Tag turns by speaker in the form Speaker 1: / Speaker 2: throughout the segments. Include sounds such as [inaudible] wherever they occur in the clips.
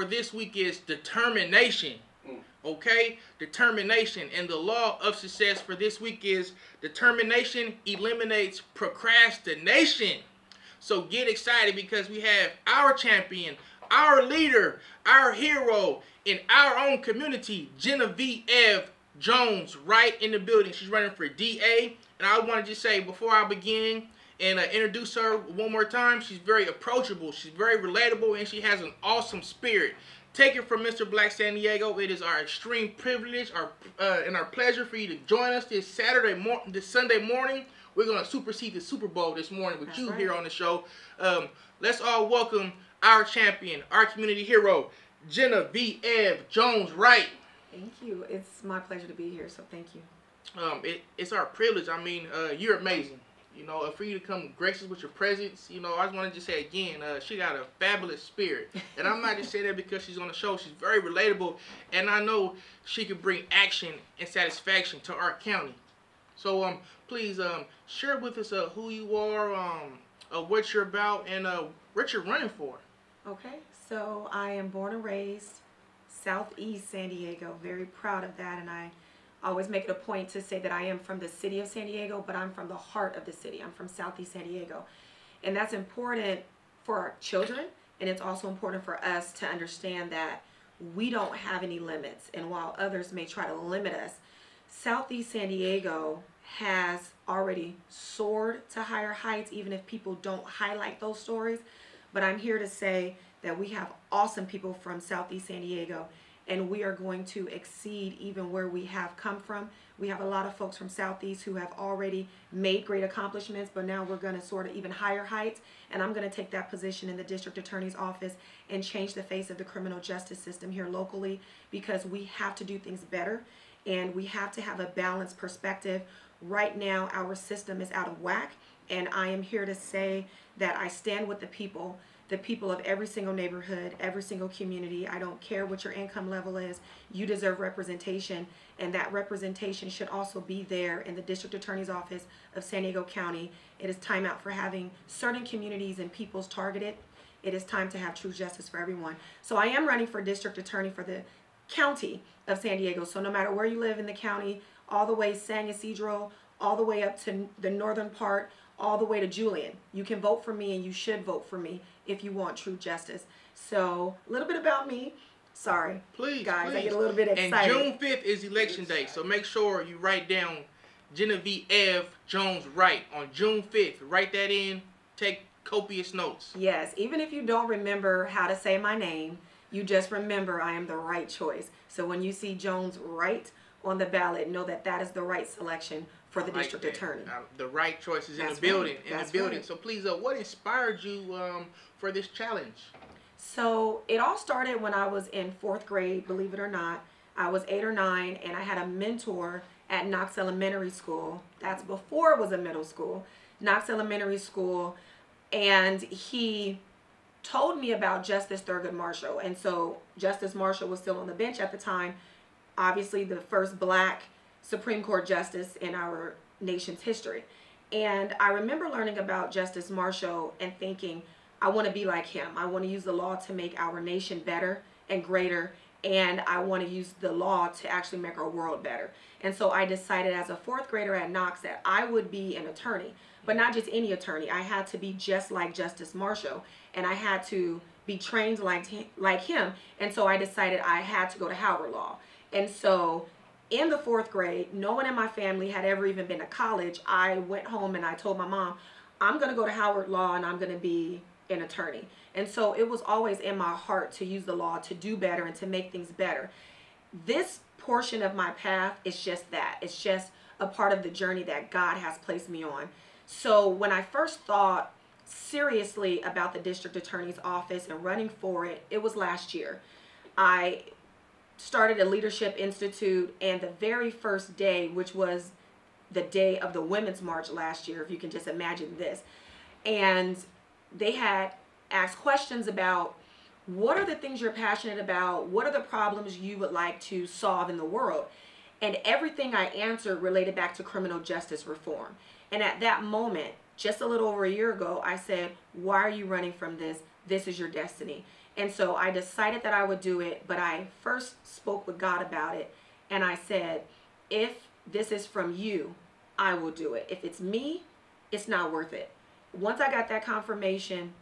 Speaker 1: For this week is determination. Mm. Okay? Determination. And the law of success for this week is determination eliminates procrastination. So get excited because we have our champion, our leader, our hero in our own community, Genevieve Jones, right in the building. She's running for DA. And I want to just say before I begin and uh, introduce her one more time, she's very approachable, she's very relatable, and she has an awesome spirit. Take it from Mr. Black San Diego. It is our extreme privilege, our uh, and our pleasure for you to join us this Saturday morning, this Sunday morning. We're gonna supersede the Super Bowl this morning with
Speaker 2: That's
Speaker 1: you
Speaker 2: right.
Speaker 1: here on the show. Um, let's all welcome our champion, our community hero, Genevieve Jones Wright.
Speaker 2: Thank you. It's my pleasure to be here, so thank you.
Speaker 1: um, it, it's our privilege. I mean, uh, you're amazing. You know, for you to come gracious with your presence, you know, I just want to just say again, uh, she got a fabulous spirit. And I'm not just saying that because she's on the show. She's very relatable. And I know she can bring action and satisfaction to our county. So, um, please, um, share with us uh, who you are, um, uh, what you're about, and uh, what you're running for.
Speaker 2: Okay, so I am born and raised Southeast San Diego. Very proud of that, and I always make it a point to say that I am from the city of San Diego, but I'm from the heart of the city. I'm from Southeast San Diego, and that's important for our children, and it's also important for us to understand that we don't have any limits. And while others may try to limit us, Southeast San Diego has already soared to higher heights, even if people don't highlight those stories. But I'm here to say that we have awesome people from Southeast San Diego, and we are going to exceed even where we have come from. We have a lot of folks from Southeast who have already made great accomplishments, but now we're going to sort of even higher heights. And I'm going to take that position in the district attorney's office and change the face of the criminal justice system here locally because we have to do things better and we have to have a balanced perspective. Right now, our system is out of whack, and I am here to say that I stand with the people, the people of every single neighborhood, every single community. I don't care what your income level is, you deserve representation, and that representation should also be there in the district attorney's office of San Diego County. It is time out for having certain communities and peoples targeted. It is time to have true justice for everyone. So I am running for district attorney for the county of San Diego. So no matter where you live in the county, all the way San Ysidro, all the way up to the northern part, all the way to Julian, you can vote for me and you should vote for me if you want true justice. So a little bit about me. Sorry,
Speaker 1: Please,
Speaker 2: guys, I get a little bit excited.
Speaker 1: And June 5th is election day, so make sure you write down Genevieve F. Jones Wright on June 5th. Write that in. Take copious notes.
Speaker 2: Yes, even if you don't remember how to say my name, you just remember I am the right choice. So when you see Jones Wright on the ballot, know that that is the right selection for the
Speaker 1: Like
Speaker 2: district
Speaker 1: that.
Speaker 2: attorney.
Speaker 1: Uh, the right choices in
Speaker 2: That's
Speaker 1: the building.
Speaker 2: right.
Speaker 1: In
Speaker 2: That's
Speaker 1: the building.
Speaker 2: right.
Speaker 1: So please, uh, what inspired you um, for this challenge?
Speaker 2: So it all started when I was in fourth grade, believe it or not. I was eight or nine, and I had a mentor at Knox Elementary School. That's before it was a middle school, Knox Elementary School. And he told me about Justice Thurgood Marshall. And so Justice Marshall was still on the bench at the time, obviously the first black Supreme Court justice in our nation's history. And I remember learning about Justice Marshall and thinking, I want to be like him. I want to use the law to make our nation better and greater. And I want to use the law to actually make our world better. And so I decided as a fourth grader at Knox that I would be an attorney, but not just any attorney. I had to be just like Justice Marshall, and I had to be trained like like him. And so I decided I had to go to Howard Law. And so in the fourth grade, no one in my family had ever even been to college. I went home and I told my mom, I'm going to go to Howard Law and I'm going to be an attorney. And so it was always in my heart to use the law to do better and to make things better. This portion of my path is just that. It's just a part of the journey that God has placed me on. So when I first thought seriously about the district attorney's office and running for it, it was last year. I started a leadership institute and the very first day, which was the day of the women's march last year, if you can just imagine this. And they had asked questions about what are the things you're passionate about? What are the problems you would like to solve in the world? And everything I answered related back to criminal justice reform. And at that moment, just a little over a year ago, I said, Why are you running from this? This is your destiny. And so I decided that I would do it, but I first spoke with God about it and I said, if this is from you, I will do it. If it's me, it's not worth it. Once I got that confirmation,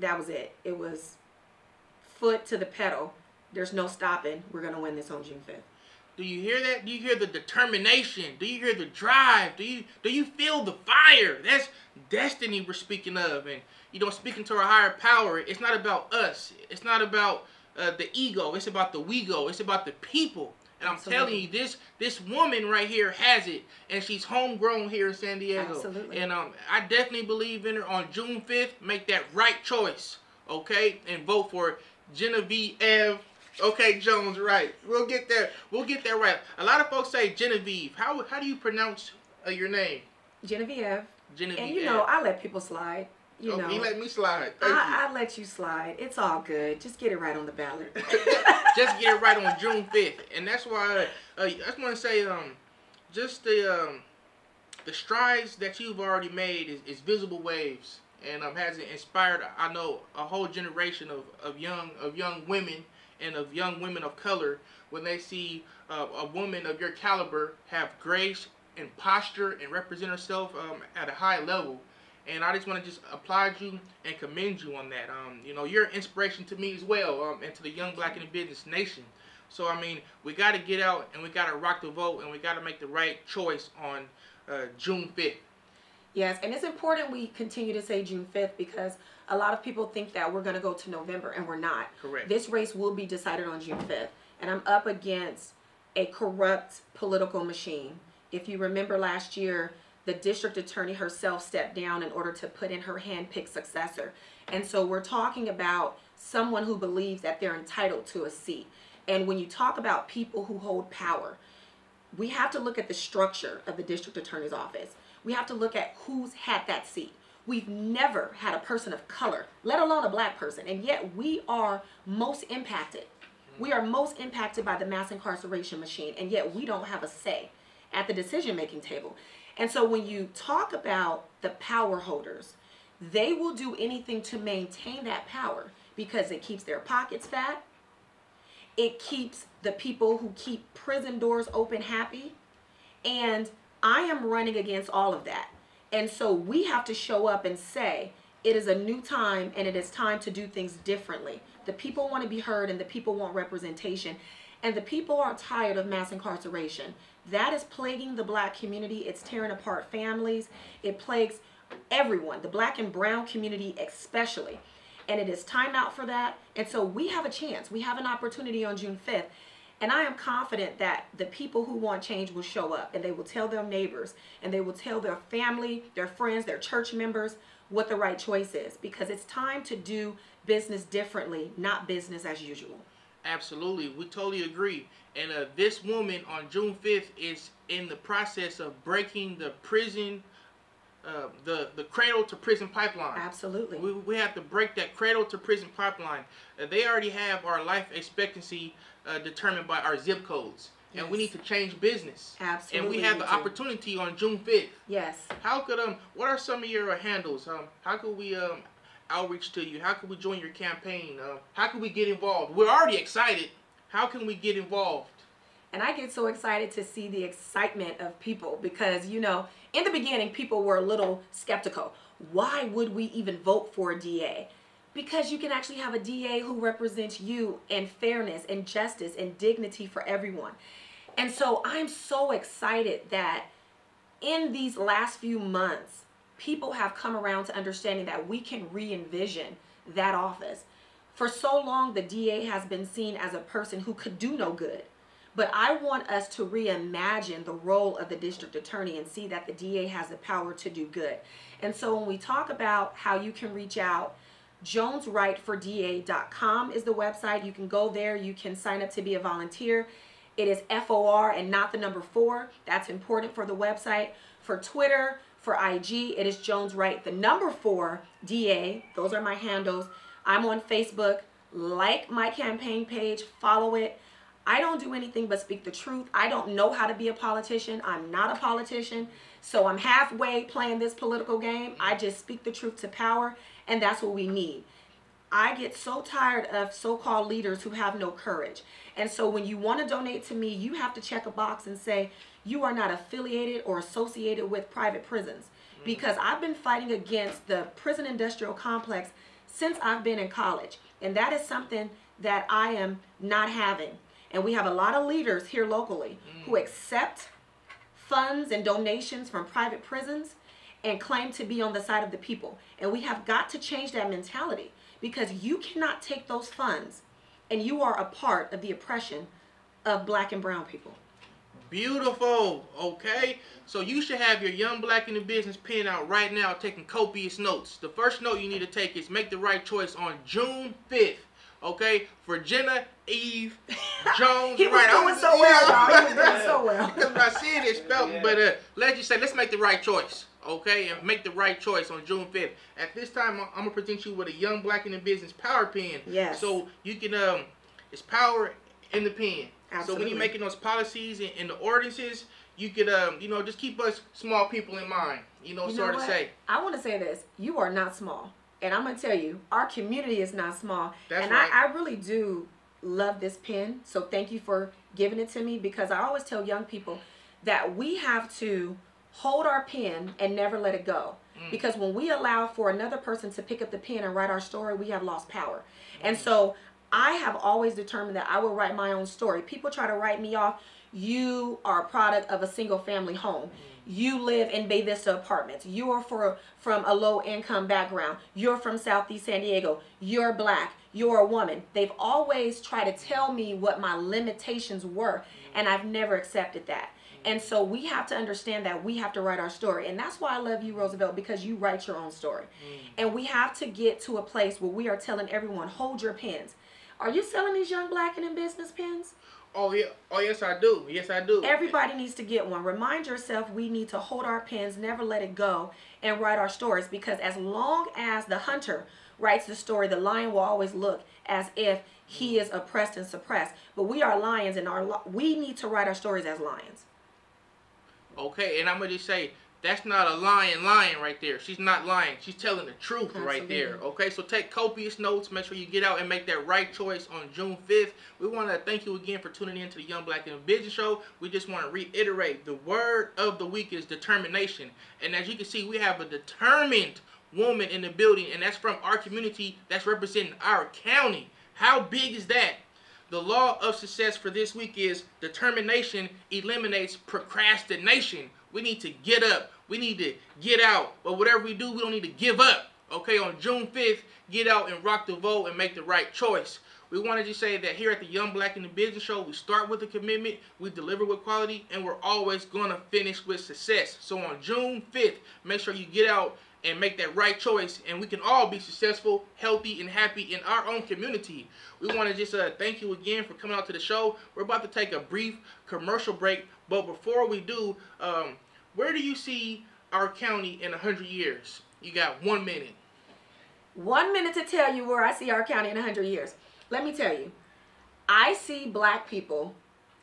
Speaker 2: that was it. It was foot to the pedal. There's no stopping. We're going to win this on June 5th.
Speaker 1: Do you hear that? Do you hear the determination? Do you hear the drive? Do you do you feel the fire? That's destiny we're speaking of, and you know, speaking to our higher power. It's not about us. It's not about uh, the ego. It's about the we go. It's about the people. And I'm Absolutely. telling you, this this woman right here has it, and she's homegrown here in San Diego.
Speaker 2: Absolutely.
Speaker 1: And um, I definitely believe in her. On June 5th, make that right choice, okay, and vote for Genevieve. Okay, Jones, right. We'll get there. We'll get there right. A lot of folks say Genevieve. How how do you pronounce uh, your name?
Speaker 2: Genevieve.
Speaker 1: Genevieve.
Speaker 2: And you know, I let people slide. You
Speaker 1: oh,
Speaker 2: know,
Speaker 1: he let me slide.
Speaker 2: I, I, let you slide. It's all good. Just get it right on the ballot. [laughs]
Speaker 1: just get it right on [laughs] June fifth, and that's why uh, I just want to say, um, just the um, the strides that you've already made is, is visible waves, and um, has inspired I know a whole generation of, of young of young women and of young women of color when they see uh, a woman of your caliber have grace and posture and represent herself um, at a high level and I just want to just applaud you and commend you on that. Um, you know, you're an inspiration to me as well, um, and to the young black and business nation. So I mean, we got to get out and we got to rock the vote and we got to make the right choice on uh, June 5th.
Speaker 2: Yes, and it's important we continue to say June 5th because a lot of people think that we're going to go to November and we're not.
Speaker 1: Correct.
Speaker 2: This race will be decided on June 5th, and I'm up against a corrupt political machine. If you remember last year, the district attorney herself stepped down in order to put in her hand-picked successor. And so we're talking about someone who believes that they're entitled to a seat. And when you talk about people who hold power, we have to look at the structure of the district attorney's office. We have to look at who's had that seat. We've never had a person of color, let alone a black person, and yet we are most impacted. We are most impacted by the mass incarceration machine, and yet we don't have a say at the decision making table. And so when you talk about the power holders, they will do anything to maintain that power because it keeps their pockets fat. It keeps the people who keep prison doors open happy. And I am running against all of that. And so we have to show up and say, it is a new time and it is time to do things differently. The people want to be heard and the people want representation. And the people are tired of mass incarceration. That is plaguing the black community. It's tearing apart families. It plagues everyone, the black and brown community especially. And it is time out for that. And so we have a chance. We have an opportunity on June 5th. And I am confident that the people who want change will show up and they will tell their neighbors and they will tell their family, their friends, their church members what the right choice is because it's time to do business differently, not business as usual.
Speaker 1: Absolutely. We totally agree. And uh, this woman on June 5th is in the process of breaking the prison, uh, the, the cradle to prison pipeline.
Speaker 2: Absolutely.
Speaker 1: We, we have to break that cradle to prison pipeline. Uh, they already have our life expectancy uh, determined by our zip codes. Yes. And we need to change business.
Speaker 2: Absolutely.
Speaker 1: And we have the opportunity on June 5th.
Speaker 2: Yes.
Speaker 1: How could, um, what are some of your handles? Um, how could we, um, outreach to you? How can we join your campaign? Uh, how can we get involved? We're already excited. How can we get involved?
Speaker 2: And I get so excited to see the excitement of people because, you know, in the beginning, people were a little skeptical. Why would we even vote for a DA? Because you can actually have a DA who represents you and fairness and justice and dignity for everyone. And so I'm so excited that in these last few months, people have come around to understanding that we can re-envision that office. For so long, the DA has been seen as a person who could do no good. But I want us to reimagine the role of the district attorney and see that the DA has the power to do good. And so when we talk about how you can reach out, joneswrightforda.com is the website. You can go there. You can sign up to be a volunteer. It is F-O-R and not the number four. That's important for the website. For Twitter, for IG, it is Jones Wright. The number four, DA, those are my handles. I'm on Facebook. Like my campaign page, follow it. I don't do anything but speak the truth. I don't know how to be a politician. I'm not a politician. So I'm halfway playing this political game. I just speak the truth to power, and that's what we need. I get so tired of so-called leaders who have no courage. And so when you want to donate to me, you have to check a box and say you are not affiliated or associated with private prisons mm-hmm. because I've been fighting against the prison industrial complex since I've been in college. And that is something that I am not having. And we have a lot of leaders here locally mm. who accept funds and donations from private prisons and claim to be on the side of the people. And we have got to change that mentality because you cannot take those funds and you are a part of the oppression of black and brown people.
Speaker 1: Beautiful. Okay. So you should have your young black in the business pen out right now taking copious notes. The first note you need to take is make the right choice on June 5th. Okay, for Jenna Eve [laughs] Jones.
Speaker 2: he was right, doing so well, [laughs] y'all. He was doing so well. [laughs]
Speaker 1: Because I see it, it's spelled. Yeah. But uh, let's just say, let's make the right choice okay, and make the right choice on June 5th. At this time, I'm gonna present you with a Young Black in the Business Power Pen.
Speaker 2: Yes.
Speaker 1: So you can um, it's power in the pen. Absolutely. So when you're making those policies and, and the ordinances, you could um, you know, just keep us small people in mind. You know, you sort of say.
Speaker 2: I want to say this: you are not small, and I'm gonna tell you, our community is not small,
Speaker 1: That's
Speaker 2: and
Speaker 1: right.
Speaker 2: I, I really do love this pen. So thank you for giving it to me because I always tell young people that we have to hold our pen and never let it go. Mm. Because when we allow for another person to pick up the pen and write our story, we have lost power. Mm. And so I have always determined that I will write my own story. People try to write me off. You are a product of a single family home. Mm. You live in Bay Vista apartments. You are for, from a low income background. You're from Southeast San Diego. You're black. You're a woman. They've always tried to tell me what my limitations were, and I've never accepted that. And so we have to understand that we have to write our story. And that's why I love you, Roosevelt, because you write your own story. Mm. And we have to get to a place where we are telling everyone, hold your pens. Are you selling these young black and in business pens?
Speaker 1: Oh yeah. Oh yes, I do. Yes, I do.
Speaker 2: Everybody needs to get one. Remind yourself we need to hold our pens, never let it go, and write our stories. Because as long as the hunter writes the story, the lion will always look as if he is oppressed and suppressed. But we are lions, and our we need to write our stories as lions.
Speaker 1: Okay, and I'm gonna just say that's not a lying lying right there. She's not lying. She's telling the truth Absolutely. right there. Okay, so take copious notes. Make sure you get out and make that right choice on June 5th. We want to thank you again for tuning in to the Young Black in Business Show. We just want to reiterate the word of the week is determination. And as you can see, we have a determined woman in the building, and that's from our community that's representing our county. How big is that? The law of success for this week is determination eliminates procrastination. We need to get up. We need to get out. But whatever we do, we don't need to give up. Okay, on June 5th, get out and rock the vote and make the right choice. We wanted to say that here at the Young Black in the Business Show, we start with a commitment, we deliver with quality, and we're always going to finish with success. So on June 5th, make sure you get out and make that right choice and we can all be successful healthy and happy in our own community. We want to just uh, thank you again for coming out to the show. We're about to take a brief commercial break but before we do um, where do you see our county in 100 years? You got one minute.
Speaker 2: One minute to tell you where i see our county in 100 years. Let me tell you i see black people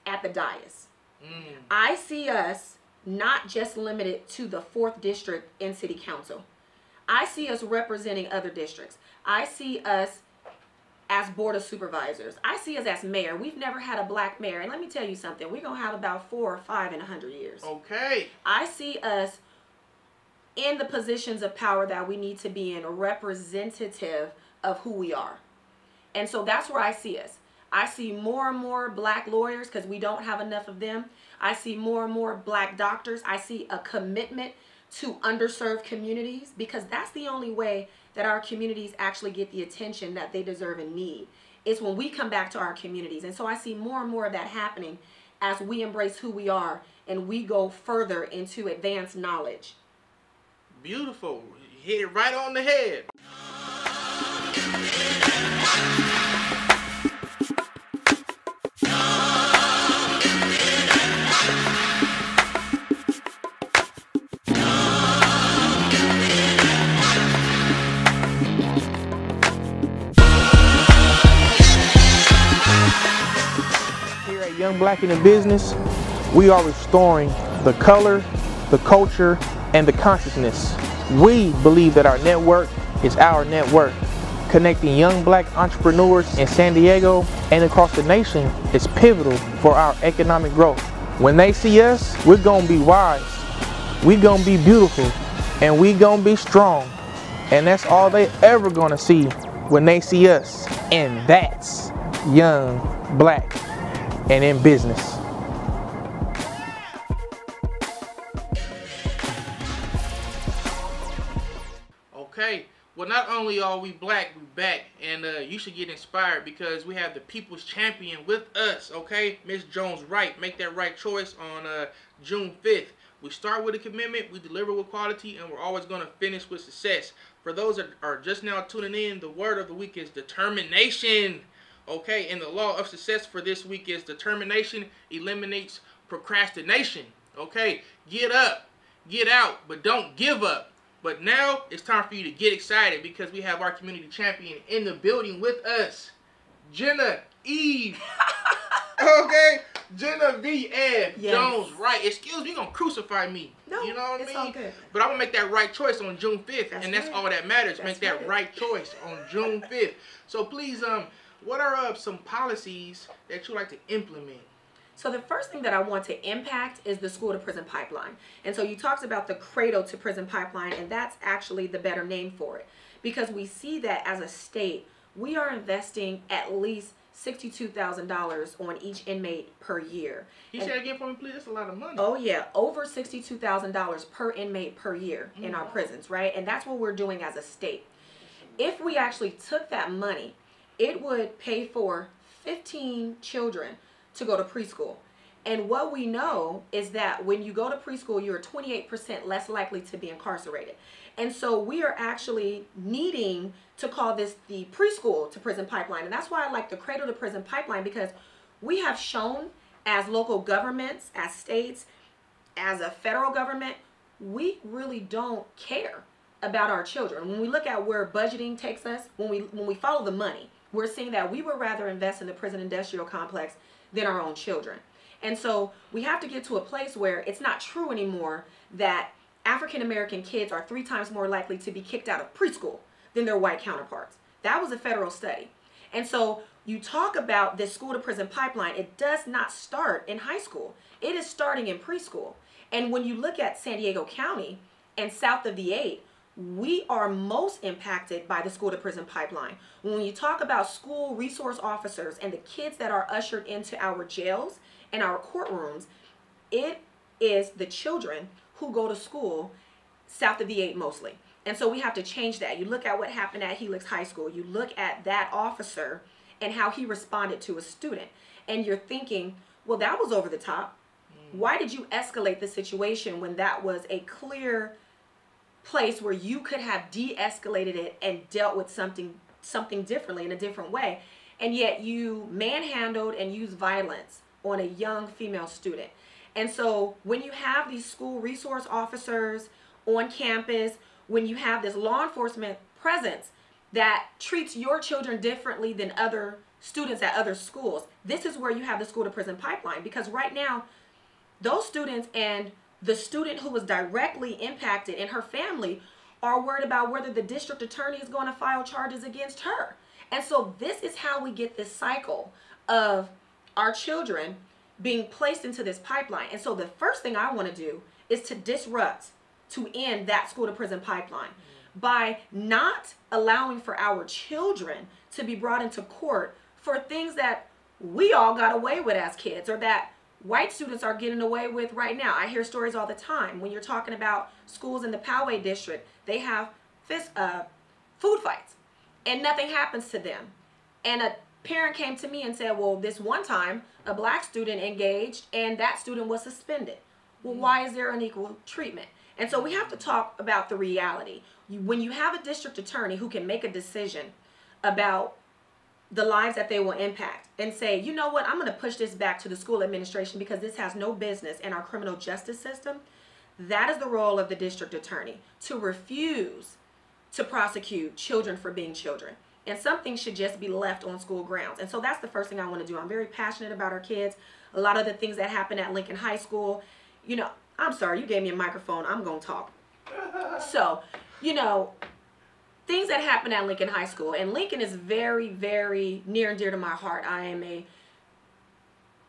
Speaker 2: at the dais. Mm. i see us not just limited to the fourth district in city council. I see us representing other districts. I see us as board of supervisors. I see us as mayor. We've never had a black mayor. And let me tell you something, we're going to have about four or five in a 100 years.
Speaker 1: Okay.
Speaker 2: I see us in the positions of power that we need to be in, representative of who we are. And so that's where I see us. I see more and more black lawyers because we don't have enough of them. I see more and more black doctors. I see a commitment to underserved communities because that's the only way that our communities actually get the attention that they deserve and need. It's when we come back to our communities. And so I see more and more of that happening as we embrace who we are and we go further into advanced knowledge.
Speaker 1: Beautiful. hit it right on the head. Young Black in the Business, we are restoring the color, the culture, and the consciousness. We believe that our network is our network. connecting young black entrepreneurs in San Diego and across the nation is pivotal for our economic growth. When they see us, we're gonna be wise, we're gonna be beautiful, and we're gonna be strong. And that's all they ever gonna see when they see us. And that's young, black, and in business. Okay, well not only are we black, we back, and uh, you should get inspired because we have the people's champion with us, okay? Miss Jones Wright, make that right choice on uh, June 5th. We start with a commitment, we deliver with quality, and we're always going to finish with success. For those that are just now tuning in, the word of the week is determination. Okay, and the law of success for this week is determination eliminates procrastination. Okay, get up, get out, but don't give up. But now it's time for you to get excited because we have our community champion in the building with us, Jenna Eve. [laughs] okay, Genevieve yes. Jones, right? Excuse me, you're gonna crucify me.
Speaker 2: No,
Speaker 1: you know what
Speaker 2: I
Speaker 1: mean?
Speaker 2: All good.
Speaker 1: But I'm gonna make that right choice on June 5th,
Speaker 2: that's
Speaker 1: and that's
Speaker 2: right.
Speaker 1: all that matters.
Speaker 2: That's
Speaker 1: make that
Speaker 2: right.
Speaker 1: right choice on June 5th. So please, um, what are uh, some policies that you like to implement?
Speaker 2: So the first thing that I want to impact is the school to prison pipeline. And so you talked about the cradle to prison pipeline, and that's actually the better name for it. Because we see that as a state, we are investing at least $62,000 on each inmate per year.
Speaker 1: You say again for me, please? That's a lot of money.
Speaker 2: Oh, yeah. Over $62,000 per inmate per year in
Speaker 1: Mm-hmm.
Speaker 2: our prisons, right? And that's what we're doing as a state. If we actually took that money, it would pay for 15 children to go to preschool. And what we know is that when you go to preschool, you're 28% less likely to be incarcerated. And so we are actually needing to call this the preschool to prison pipeline. And that's why I like the cradle to prison pipeline because we have shown as local governments, as states, as a federal government, we really don't care about our children. When we look at where budgeting takes us, when we when we follow the money, we're seeing that we would rather invest in the prison industrial complex than our own children. And so we have to get to a place where it's not true anymore that African American kids are three times more likely to be kicked out of preschool than their white counterparts. That was a federal study. And so you talk about this school to prison pipeline, it does not start in high school. It is starting in preschool. And when you look at San Diego County and south of the 8, we are most impacted by the school to prison pipeline. When you talk about school resource officers and the kids that are ushered into our jails and our courtrooms, it is the children who go to school south of the 8 mostly. And so we have to change that. You look at what happened at Helix High School, you look at that officer and how he responded to a student, and you're thinking, well, that was over the top. Mm. Why did you escalate the situation when that was a clear place where you could have de-escalated it and dealt with something something differently in a different way. And yet you manhandled and used violence on a young female student. And so when you have these school resource officers on campus when you have this law enforcement presence that treats your children differently than other students at other schools this is where you have the school to prison pipeline. Because right now those students and the student who was directly impacted and her family are worried about whether the district attorney is going to file charges against her. And so this is how we get this cycle of our children being placed into this pipeline. And so the first thing I want to do is to disrupt, to end that school to prison pipeline mm. by not allowing for our children to be brought into court for things that we all got away with as kids or that white students are getting away with right now. I hear stories all the time. When you're talking about schools in the Poway district, they have fist, uh, food fights and nothing happens to them. And a parent came to me and said, well, this one time a black student engaged and that student was suspended. Well, why is there unequal treatment? And so we have to talk about the reality. When you have a district attorney who can make a decision about the lives that they will impact and say, you know what, I'm going to push this back to the school administration because this has no business in our criminal justice system. That is the role of the district attorney to refuse to prosecute children for being children. And something should just be left on school grounds. And so that's the first thing I want to do. I'm very passionate about our kids. A lot of the things that happen at Lincoln High School, you know, I'm sorry, you gave me a microphone. I'm going to talk. So, you know, things that happened at Lincoln High School. And Lincoln is very, very near and dear to my heart. I am a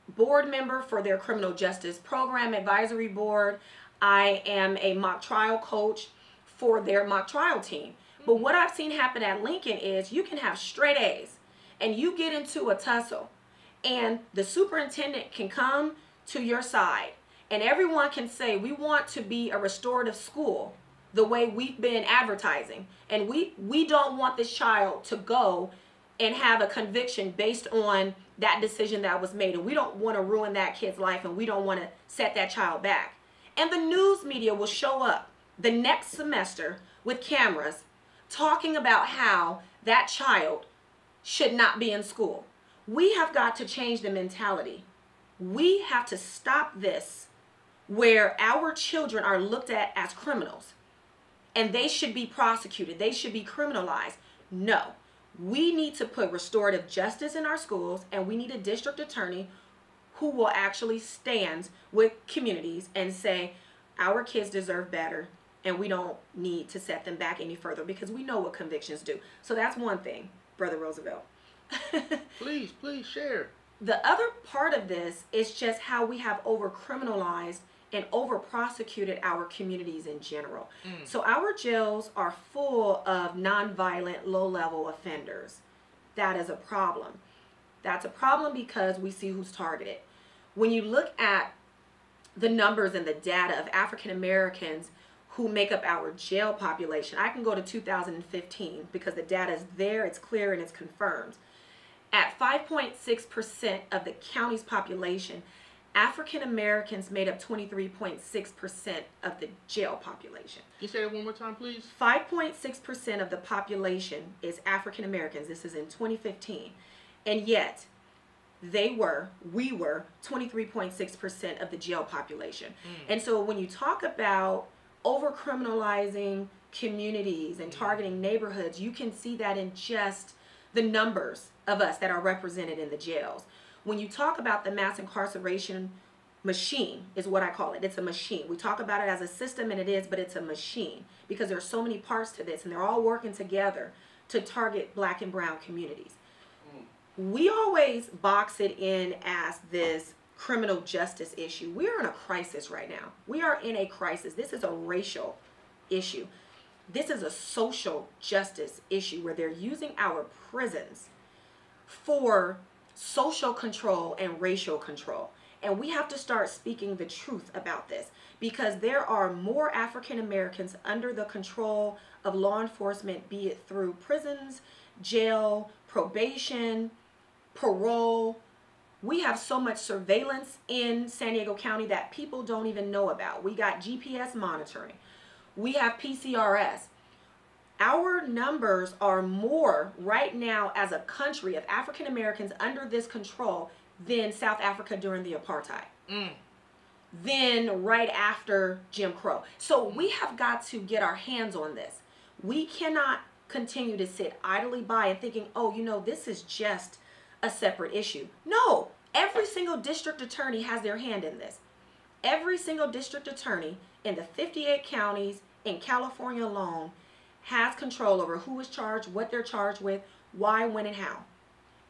Speaker 2: board member for their criminal justice program advisory board. I am a mock trial coach for their mock trial team. But mm-hmm. what I've seen happen at Lincoln is you can have straight A's and you get into a tussle and the superintendent can come to your side and everyone can say we want to be a restorative school the way we've been advertising. And we we don't want this child to go and have a conviction based on that decision that was made. And we don't want to ruin that kid's life and we don't want to set that child back. And the news media will show up the next semester with cameras talking about how that child should not be in school. We have got to change the mentality. We have to stop this where our children are looked at as criminals and they should be prosecuted, they should be criminalized. No. We need to put restorative justice in our schools and we need a district attorney who will actually stand with communities and say, our kids deserve better and we don't need to set them back any further because we know what convictions do. So that's one thing, Brother Roosevelt. [laughs]
Speaker 1: please, please share.
Speaker 2: The other part of this is just how we have over criminalized and over prosecuted our communities in general. Mm. So our jails are full of nonviolent, low level offenders. That is a problem. That's a problem because we see who's targeted. When you look at the numbers and the data of African Americans who make up our jail population, I can go to 2015 because the data is there, it's clear, and it's confirmed. At 5.6% of the county's population, African Americans made up 23.6% of the jail population.
Speaker 1: Can you say that one more time, please?
Speaker 2: 5.6% of the population is African Americans. This is in 2015. And yet, they were, we were 23.6% of the jail population. Mm. And so when you talk about over criminalizing communities and mm. targeting neighborhoods, you can see that in just the numbers of us that are represented in the jails when you talk about the mass incarceration machine is what I call it. It's a machine. We talk about it as a system and it is, but it's a machine because there are so many parts to this and they're all working together to target black and brown communities. Mm. We always box it in as this criminal justice issue. We are in a crisis right now. We are in a crisis. This is a racial issue. This is a social justice issue where they're using our prisons for social control and racial control. And we have to start speaking the truth about this because there are more African Americans under the control of law enforcement, be it through prisons, jail, probation, parole. We have so much surveillance in San Diego County that people don't even know about. We got GPS monitoring. We have PCRS our numbers are more right now as a country of African Americans under this control than South Africa during the apartheid. Mm. Then right after Jim Crow. So we have got to get our hands on this. We cannot continue to sit idly by and thinking, oh, you know, this is just a separate issue. No, every single district attorney has their hand in this. Every single district attorney in the 58 counties in California alone has control over who is charged, what they're charged with, why, when, and how.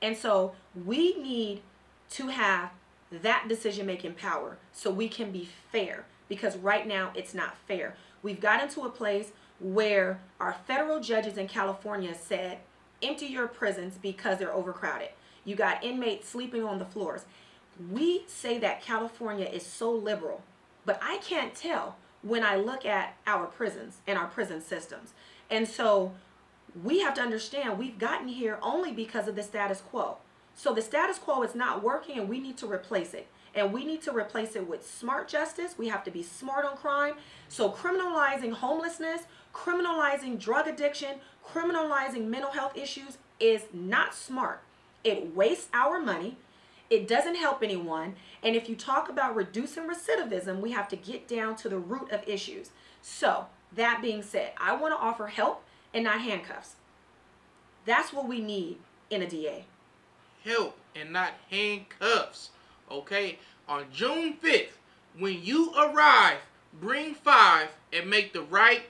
Speaker 2: And so we need to have that decision making power so we can be fair because right now it's not fair. We've gotten to a place where our federal judges in California said, empty your prisons because they're overcrowded. You got inmates sleeping on the floors. We say that California is so liberal, but I can't tell when I look at our prisons and our prison systems. And so we have to understand we've gotten here only because of the status quo. So the status quo is not working and we need to replace it. And we need to replace it with smart justice. We have to be smart on crime. So criminalizing homelessness, criminalizing drug addiction, criminalizing mental health issues is not smart. It wastes our money. It doesn't help anyone. And if you talk about reducing recidivism, we have to get down to the root of issues. So that being said, I want to offer help and not handcuffs. That's what we need in a DA.
Speaker 1: Help and not handcuffs. Okay? On June 5th, when you arrive, bring five and make the right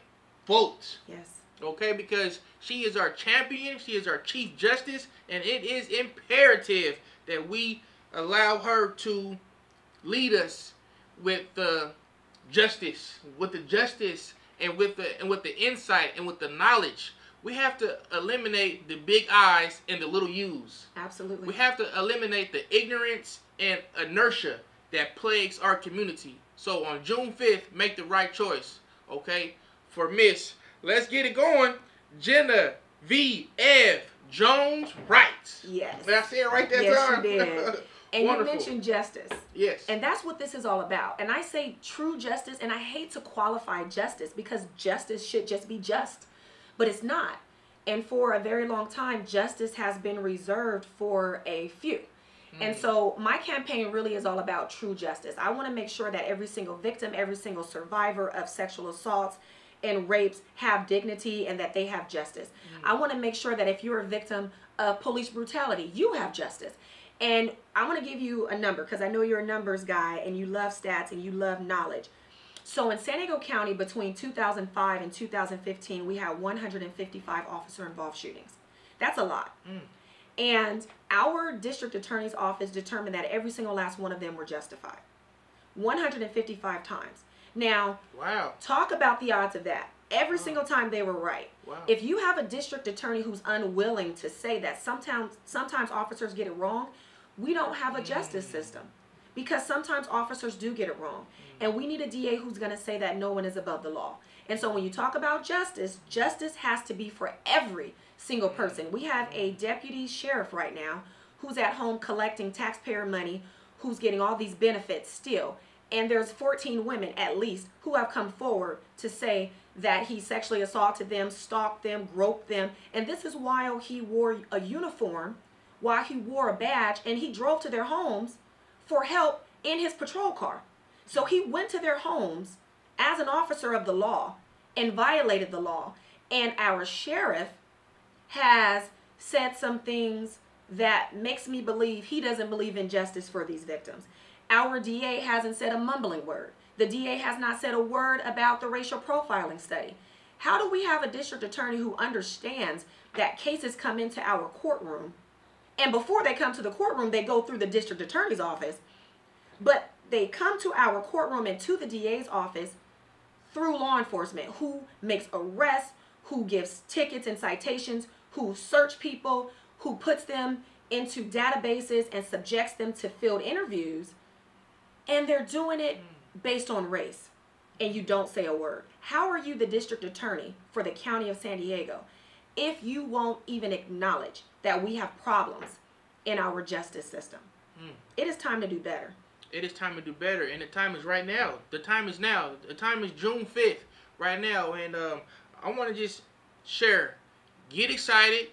Speaker 1: vote.
Speaker 2: Yes.
Speaker 1: Okay, because she is our champion, she is our chief justice, and it is imperative that we allow her to lead us with the justice, with the justice, and with the and with the insight and with the knowledge. We have to eliminate the big eyes and the little U's.
Speaker 2: Absolutely.
Speaker 1: We have to eliminate the ignorance and inertia that plagues our community. So on June 5th, make the right choice. Okay? For Miss, let's get it going. Jenna V. F. Jones Wright.
Speaker 2: Yes.
Speaker 1: Did I say it right that
Speaker 2: Yes,
Speaker 1: time?
Speaker 2: you did. [laughs] And
Speaker 1: Wonderful.
Speaker 2: you mentioned justice.
Speaker 1: Yes.
Speaker 2: And that's what this is all about. And I say true justice, and I hate to qualify justice because justice should just be just, but it's not. And for a very long time, justice has been reserved for a few. And mm. so my campaign really is all about true justice. I want to make sure that every single victim, every single survivor of sexual assaults and rapes have dignity and that they have justice. Mm. I want to make sure that if you're a victim of police brutality, you have justice. And I want to give you a number because I know you're a numbers guy and you love stats and you love knowledge. So in San Diego County, between 2005 and 2015, we had 155 officer involved shootings. That's a lot. Mm. And our district attorney's office determined that every single last one of them were justified. 155 times. Now,
Speaker 1: wow.
Speaker 2: talk about the odds of that. Every mm. single time they were right.
Speaker 1: Wow.
Speaker 2: If you have a district attorney who's unwilling to say that sometimes sometimes officers get it wrong, we don't have a justice mm. system. Because sometimes officers do get it wrong. Mm. And we need a DA who's going to say that no one is above the law. And so when you talk about justice, justice has to be for every single mm. person. We have a deputy sheriff right now who's at home collecting taxpayer money, who's getting all these benefits still. And there's 14 women at least who have come forward to say that he sexually assaulted them, stalked them, groped them. And this is while he wore a uniform, while he wore a badge, and he drove to their homes for help in his patrol car. So he went to their homes as an officer of the law and violated the law. And our sheriff has said some things that makes me believe he doesn't believe in justice for these victims. Our DA hasn't said a mumbling word. The DA has not said a word about the racial profiling study. How do we have a district attorney who understands that cases come into our courtroom and before they come to the courtroom, they go through the district attorney's office, but they come to our courtroom and to the DA's office through law enforcement who makes arrests, who gives tickets and citations, who search people, who puts them into databases and subjects them to field interviews. And they're doing it based on race. And you don't say a word. How are you the district attorney for the county of San Diego if you won't even acknowledge that we have problems in our justice system? It is time to do better.
Speaker 1: It is time to do better, and the time is right now. The time is now. The time is June fifth, right now, and um, I want to just share, get excited,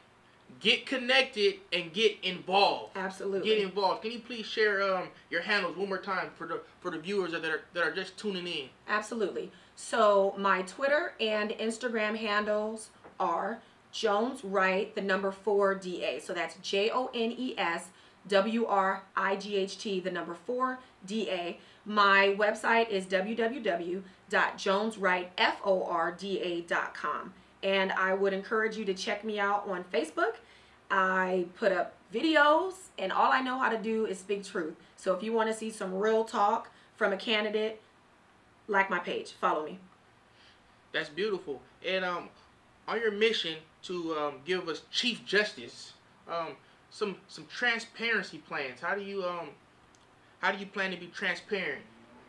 Speaker 1: get connected, and get involved.
Speaker 2: Absolutely.
Speaker 1: Get involved. Can you please share um, your handles one more time for the for the viewers that are that are just tuning in?
Speaker 2: Absolutely. So my Twitter and Instagram handles are Jones Wright, the number four DA. So that's J O N E S W R I G H T, the number four DA. My website is www.joneswrightforda.com. And I would encourage you to check me out on Facebook. I put up videos, and all I know how to do is speak truth. So if you want to see some real talk from a candidate, like my page. Follow me.
Speaker 1: That's beautiful. And um, on your mission to um, give us chief justice, um, some some transparency plans. How do you um, how do you plan to be transparent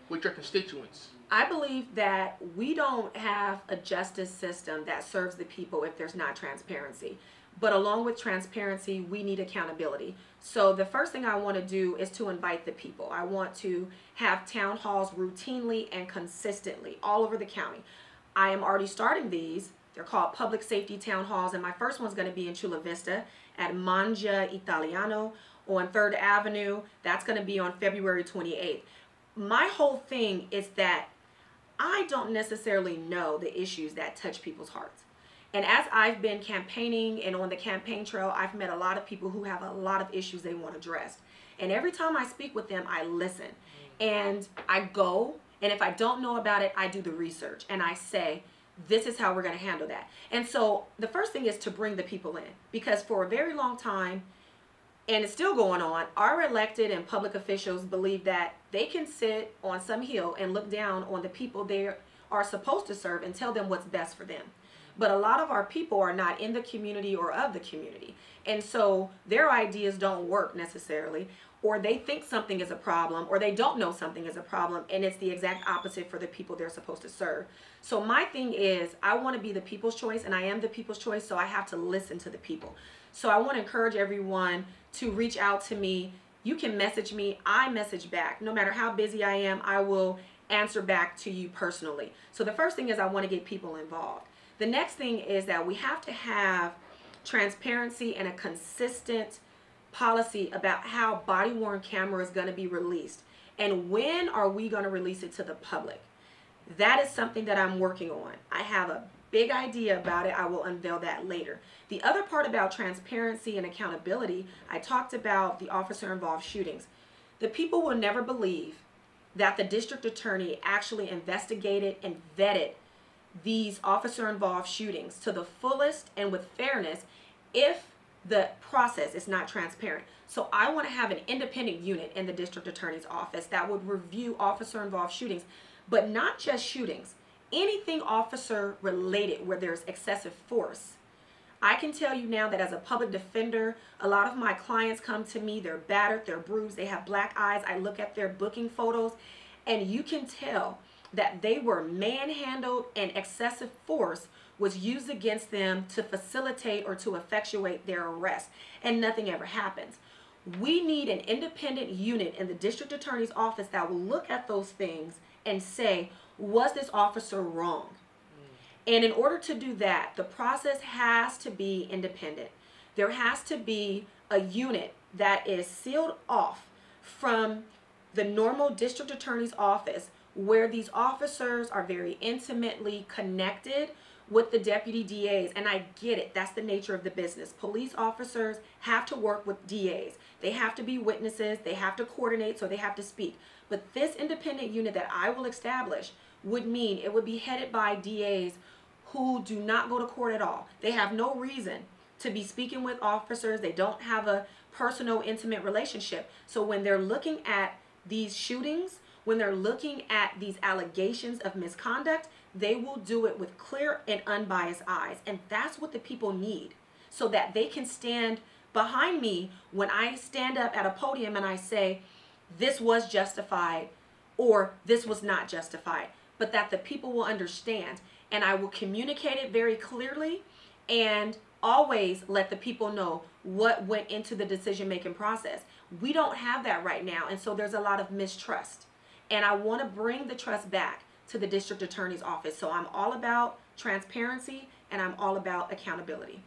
Speaker 1: with your constituents?
Speaker 2: I believe that we don't have a justice system that serves the people if there's not transparency. But along with transparency, we need accountability. So the first thing I want to do is to invite the people. I want to have town halls routinely and consistently all over the county. I am already starting these. They're called public safety town halls, and my first one's going to be in Chula Vista at Mangia Italiano on 3rd Avenue. That's going to be on February 28th. My whole thing is that I don't necessarily know the issues that touch people's hearts. And as I've been campaigning and on the campaign trail, I've met a lot of people who have a lot of issues they want addressed. And every time I speak with them, I listen. And I go, and if I don't know about it, I do the research. And I say, this is how we're going to handle that. And so the first thing is to bring the people in because for a very long time, and it's still going on, our elected and public officials believe that they can sit on some hill and look down on the people they are supposed to serve and tell them what's best for them. But a lot of our people are not in the community or of the community. And so their ideas don't work necessarily, or they think something is a problem, or they don't know something is a problem, and it's the exact opposite for the people they're supposed to serve. So my thing is, I want to be the people's choice, and I am the people's choice, so I have to listen to the people. So I want to encourage everyone to reach out to me. You can message me, I message back. No matter how busy I am, I will answer back to you personally. So the first thing is I want to get people involved. The next thing is that we have to have transparency and a consistent policy about how body worn camera is going to be released and when are we going to release it to the public. That is something that I'm working on. I have a big idea about it. I will unveil that later. The other part about transparency and accountability, I talked about the officer involved shootings. The people will never believe that the district attorney actually investigated and vetted these officer involved shootings to the fullest and with fairness if the process is not transparent. So I want to have an independent unit in the district attorney's office that would review officer involved shootings, but not just shootings, anything officer related where there's excessive force. I can tell you now that as a public defender, a lot of my clients come to me, they're battered, they're bruised, they have black eyes. I look at their booking photos and you can tell that they were manhandled and excessive force was used against them to facilitate or to effectuate their arrest and nothing ever happens. We need an independent unit in the district attorney's office that will look at those things and say, was this officer wrong? Mm. And in order to do that, the process has to be independent. There has to be a unit that is sealed off from the normal district attorney's office where these officers are very intimately connected with the deputy DAs. And I get it. That's the nature of the business. Police officers have to work with DAs. They have to be witnesses. They have to coordinate, so they have to speak. But this independent unit that I will establish would mean it would be headed by DAs who do not go to court at all. They have no reason to be speaking with officers. They don't have a personal, intimate relationship. So when they're looking at these shootings, when they're looking at these allegations of misconduct, they will do it with clear and unbiased eyes. And that's what the people need so that they can stand behind me when I stand up at a podium and I say, this was justified or this was not justified, but that the people will understand. And I will communicate it very clearly and always let the people know what went into the decision making process. We don't have that right now. And so there's a lot of mistrust. And I want to bring the trust back to the district attorney's office. So I'm all about transparency and I'm all about accountability.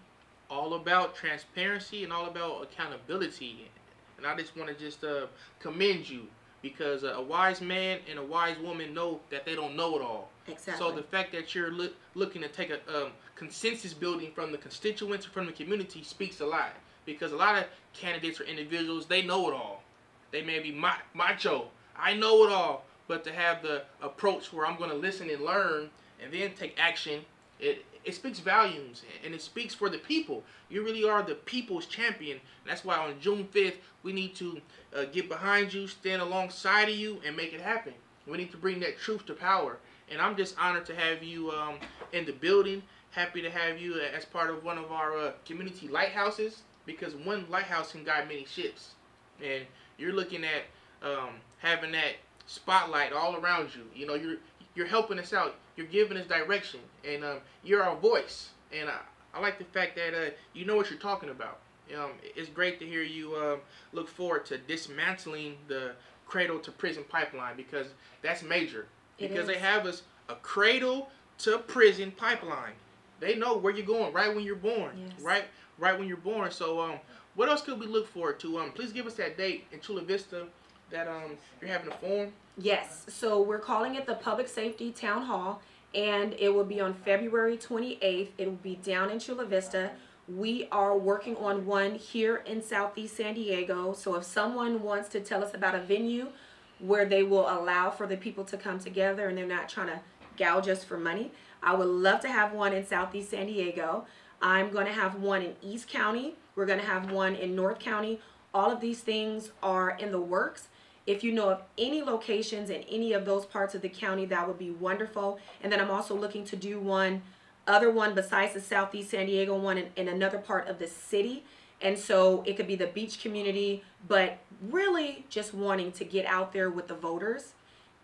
Speaker 1: All about transparency and all about accountability. And I just want to just uh, commend you because uh, a wise man and a wise woman know that they don't know it all.
Speaker 2: Exactly.
Speaker 1: So the fact that you're look, looking to take a um, consensus building from the constituents from the community speaks a lot. Because a lot of candidates or individuals, they know it all. They may be macho. I know it all but to have the approach where I'm going to listen and learn and then take action, it it speaks volumes and it speaks for the people. You really are the people's champion. that's why on June 5th, we need to uh, get behind you, stand alongside of you, and make it happen. We need to bring that truth to power. And I'm just honored to have you um, in the building. Happy to have you as part of one of our uh, community lighthouses because one lighthouse can guide many ships. And you're looking at um, having that spotlight all around you. You know, you're you're helping us out. You're giving us direction, and um, you're our voice. And I, I like the fact that uh, you know what you're talking about. Um, it's great to hear you uh, look forward to dismantling the cradle to prison pipeline because that's major. Because they have us a cradle to prison pipeline. They know where you're going right when you're born. Yes. Right, right when you're born. So, um, what else could we look forward to? Um, please give us that date in Chula Vista that um you're having a forum?
Speaker 2: Yes. So we're calling it the Public Safety Town Hall, and it will be on February 28th. It will be down in Chula Vista. We are working on one here in Southeast San Diego. So if someone wants to tell us about a venue where they will allow for the people to come together and they're not trying to gouge us for money, I would love to have one in Southeast San Diego. I'm going to have one in East County. We're going to have one in North County. All of these things are in the works. If you know of any locations in any of those parts of the county, that would be wonderful. And then I'm also looking to do one, other one besides the Southeast San Diego one in, in another part of the city. And so it could be the beach community, but really just wanting to get out there with the voters.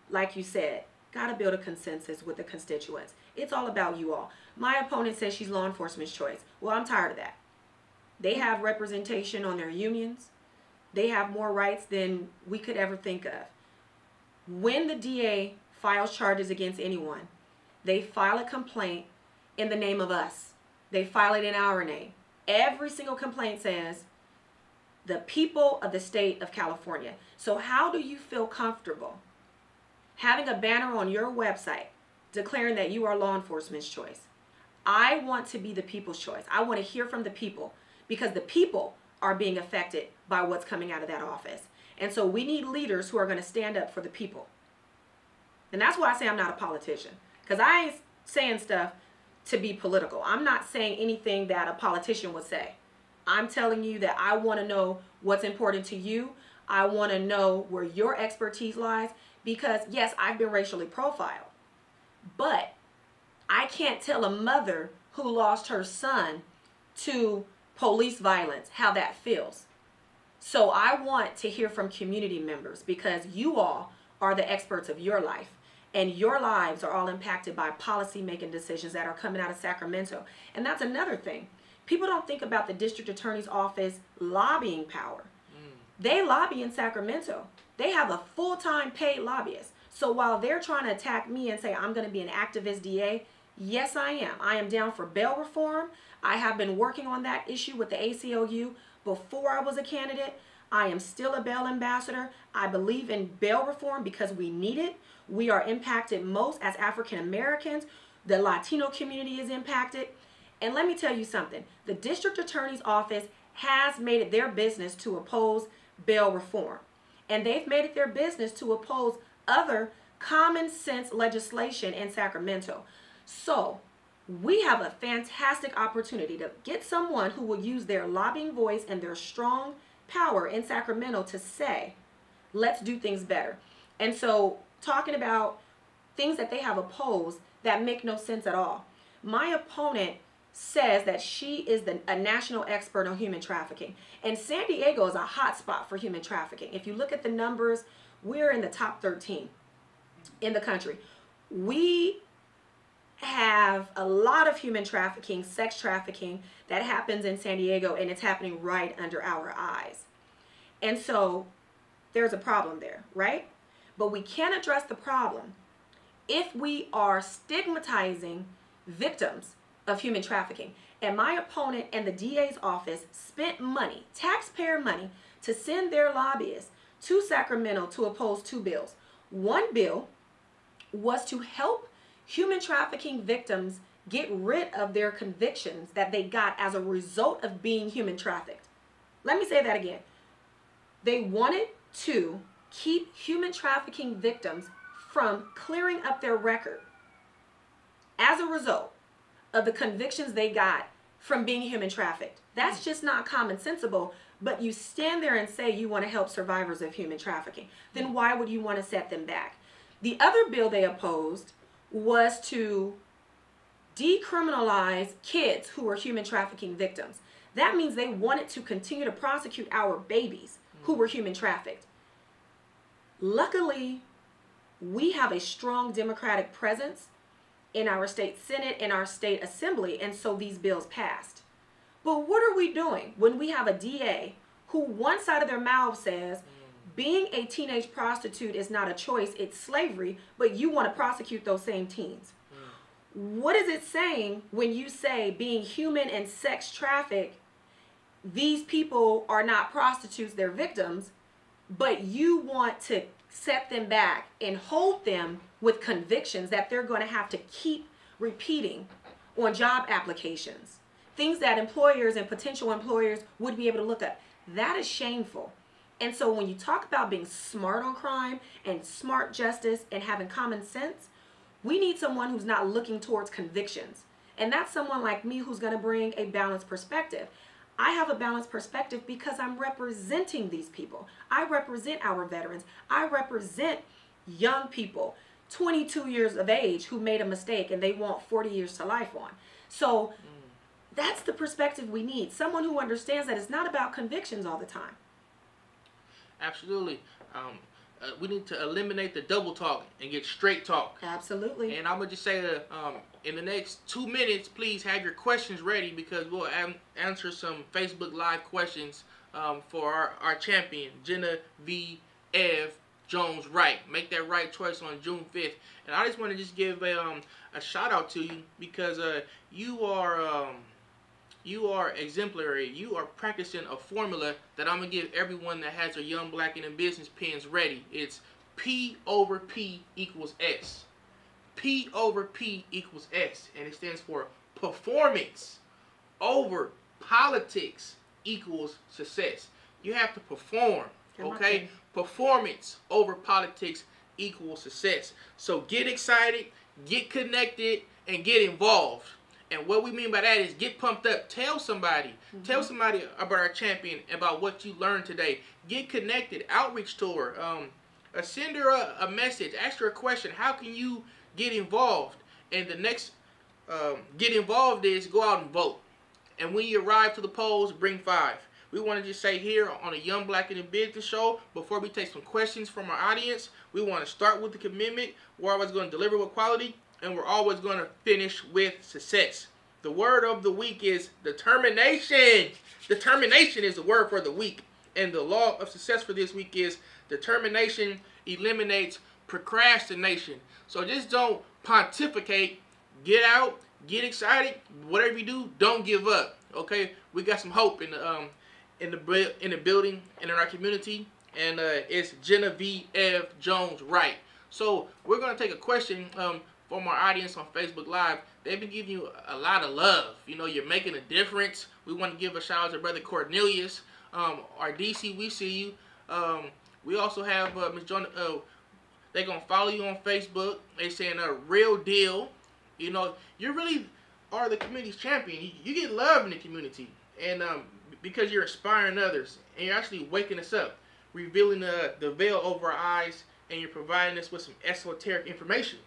Speaker 2: Like you said, got to build a consensus with the constituents. It's all about you all. My opponent says she's law enforcement's choice. Well, I'm tired of that. They have representation on their unions. They have more rights than we could ever think of. When the DA files charges against anyone, they file a complaint in the name of us. They file it in our name. Every single complaint says the people of the state of California. So how do you feel comfortable having a banner on your website declaring that you are law enforcement's choice? I want to be the people's choice. I want to hear from the people because the people are being affected by what's coming out of that office. And so we need leaders who are going to stand up for the people. And that's why I say I'm not a politician because I ain't saying stuff to be political. I'm not saying anything that a politician would say. I'm telling you that I want to know what's important to you. I want to know where your expertise lies because, yes, I've been racially profiled. But I can't tell a mother who lost her son to police violence how that feels. So I want to hear from community members because you all are the experts of your life and your lives are all impacted by policy making decisions that are coming out of Sacramento. And that's another thing. People don't think about the district attorney's office lobbying power. Mm. They lobby in Sacramento. They have a full-time paid lobbyist. So while they're trying to attack me and say I'm going to be an activist DA, yes I am. I am down for bail reform. I have been working on that issue with the ACLU before I was a candidate. I am still a bail ambassador. I believe in bail reform because we need it. We are impacted most as African Americans. The Latino community is impacted. And let me tell you something. The district attorney's office has made it their business to oppose bail reform. And they've made it their business to oppose other common sense legislation in Sacramento. So we have a fantastic opportunity to get someone who will use their lobbying voice and their strong power in Sacramento to say, let's do things better. And so talking about things that they have opposed that make no sense at all. My opponent says that she is the, a national expert on human trafficking. And San Diego is a hot spot for human trafficking. If you look at the numbers, we're in the top 13 in the country. We have a lot of human trafficking, sex trafficking that happens in San Diego and it's happening right under our eyes. And so there's a problem there, right? But we can't address the problem if we are stigmatizing victims of human trafficking. And my opponent and the DA's office spent money, taxpayer money, to send their lobbyists to Sacramento to oppose two bills. One bill was to help human trafficking victims get rid of their convictions that they got as a result of being human trafficked. Let me say that again. They wanted to keep human trafficking victims from clearing up their record as a result of the convictions they got from being human trafficked. That's just not common sensible, but you stand there and say you want to help survivors of human trafficking. Then why would you want to set them back? The other bill they opposed was to decriminalize kids who were human trafficking victims. That means they wanted to continue to prosecute our babies who were human trafficked. Luckily, we have a strong Democratic presence in our state Senate and our state assembly, and so these bills passed. But what are we doing when we have a DA who one side of their mouth says being a teenage prostitute is not a choice, it's slavery, but you want to prosecute those same teens? Mm. What is it saying when you say being human and sex trafficked, these people are not prostitutes, they're victims, but you want to set them back and hold them with convictions that they're going to have to keep repeating on job applications. Things that employers and potential employers would be able to look at. That is shameful. And so when you talk about being smart on crime and smart justice and having common sense, We need someone who's not looking towards convictions. And that's someone like me who's going to bring a balanced perspective. I have a balanced perspective because I'm representing these people. I represent our veterans. I represent young people, 22 years of age, who made a mistake and they want 40 years to life on. So mm. that's the perspective we need. Someone who understands that it's not about convictions all the time.
Speaker 1: Absolutely. Um, uh, we need to eliminate the double talk and get straight talk.
Speaker 2: Absolutely.
Speaker 1: And I'm gonna just say that um, in the next two minutes, please have your questions ready because we'll am- answer some Facebook Live questions um, for our, our champion, Jenna V. Ev Jones Wright. Make that right choice on June 5th. And I just want to just give a, um, a shout out to you because uh, you are. Um, you are exemplary. You are practicing a formula that I'm gonna give everyone that has their young black and in business pens ready. It's P over P equals S. P over P equals S, and it stands for performance over politics equals success. You have to perform, okay? Performance over politics equals success. So get excited, get connected, and get involved. And what we mean by that is get pumped up. Tell somebody. Mm-hmm. Tell somebody about our champion, about what you learned today. Get connected. Outreach tour. Um, uh, send her a, a, message. Ask her a question. How can you get involved? And the next um, get involved is go out and vote. And when you arrive to the polls, bring five. We want to just say here on a Young Black in the Business show, before we take some questions from our audience, we want to start with the commitment. We're always going to deliver with quality and we're always going to finish with success. The word of the week is determination. Determination is the word for the week. And the law of success for this week is determination eliminates procrastination. So just don't pontificate. Get out, get excited. Whatever you do, don't give up. Okay, we got some hope in the um in the in the building and in our community, and uh, it's Genevieve L. Jones Wright. So we're gonna take a question. Um, from our audience on Facebook Live, they've been giving you a lot of love. You know, you're making a difference. We want to give a shout out to Brother Cornelius. Um, our DC, we see you. Um, we also have uh, Miss John. Uh, they're gonna follow you on Facebook. They're saying a real deal. You know, you really are the community's champion. You, you get love in the community, and um, because you're inspiring others, and you're actually waking us up, revealing the the veil over our eyes, and you're providing us with some esoteric information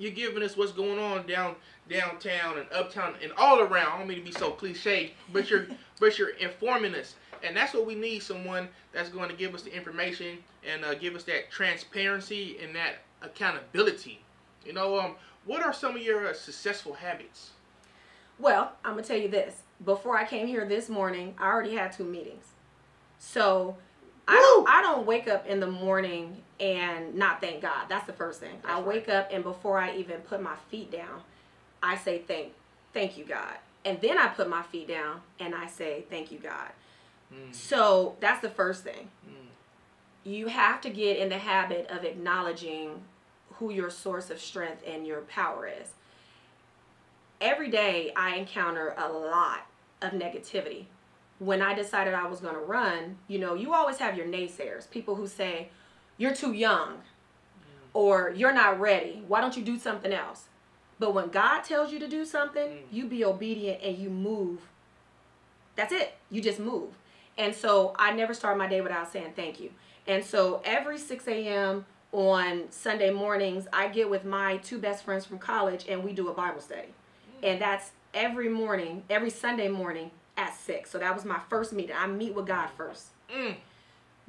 Speaker 1: you're giving us what's going on down downtown and uptown and all around. I don't mean to be so cliche, but you're [laughs] but you're informing us, and that's what we need. Someone that's going to give us the information and uh, give us that transparency and that accountability. You know, um, what are some of your uh, successful habits?
Speaker 2: Well, I'm gonna tell you this. Before I came here this morning, I already had two meetings, so I don't, I don't wake up in the morning and not thank God. That's the first thing. That's I wake right. up and before I even put my feet down, I say thank thank you God. And then I put my feet down and I say thank you God. Mm. So that's the first thing. Mm. You have to get in the habit of acknowledging who your source of strength and your power is. Every day I encounter a lot of negativity when I decided I was going to run, you know, you always have your naysayers, people who say, you're too young or you're not ready. Why don't you do something else? But when God tells you to do something, mm. you be obedient and you move. That's it. You just move. And so I never start my day without saying thank you. And so every 6 a.m. on Sunday mornings, I get with my two best friends from college and we do a Bible study. Mm. And that's every morning, every Sunday morning at six. So that was my first meeting. I meet with God first. Mm.